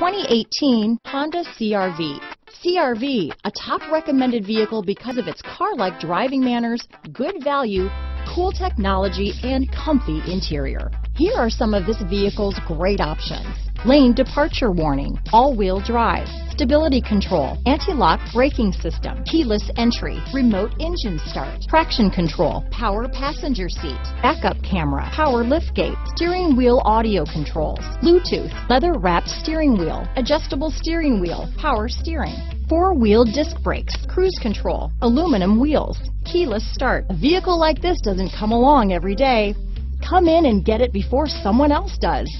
2018 Honda CRV. CRV, a top recommended vehicle because of its car-like driving manners, good value, cool technology, and comfy interior. Here are some of this vehicle's great options. Lane departure warning, all-wheel drive, stability control, anti-lock braking system, keyless entry, remote engine start, traction control, power passenger seat, backup camera, power liftgate, steering wheel audio controls, Bluetooth, leather wrapped steering wheel, adjustable steering wheel, power steering, four-wheel disc brakes, cruise control, aluminum wheels, keyless start. A vehicle like this doesn't come along every day. Come in and get it before someone else does.